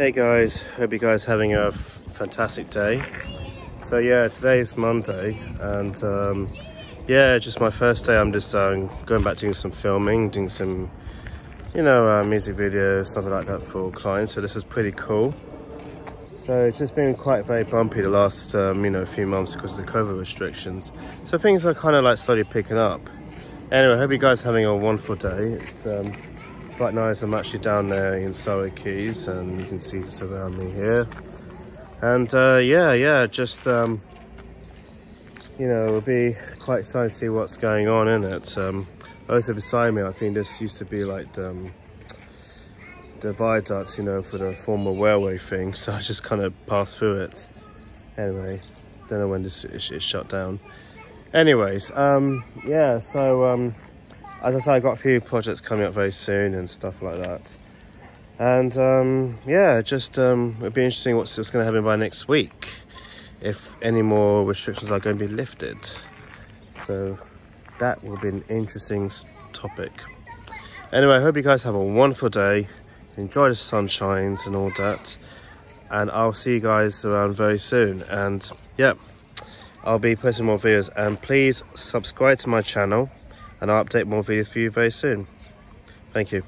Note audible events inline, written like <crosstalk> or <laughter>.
Hey guys, hope you guys having a fantastic day. So yeah, today's Monday and um, yeah, just my first day. I'm just um, going back doing some filming, doing some, you know, uh, music videos, something like that for clients. So this is pretty cool. So it's just been quite very bumpy the last, um, you know, few months because of the COVID restrictions. So things are kind of like slowly picking up. Anyway, hope you guys having a wonderful day. It's um, quite nice. I'm actually down there in Surrey Quays and you can see this around me here. And uh, yeah, yeah, just, um, you know, it'll be quite exciting to see what's going on in it. Um, also beside me, I think this used to be like um, the you know, for the former railway thing. <laughs> So I just kind of passed through it. Anyway, don't know when this is, is shut down. Anyways, um, yeah, so um, as I said, I've got a few projects coming up very soon and stuff like that. And um, yeah, just um, it'll be interesting what's, what's going to happen by next week, if any more restrictions are going to be lifted. So that will be an interesting topic. Anyway, I hope you guys have a wonderful day. Enjoy the sunshines and all that. And I'll see you guys around very soon. And yeah, I'll be posting more videos. And please subscribe to my channel and I'll update more videos for you very soon. Thank you.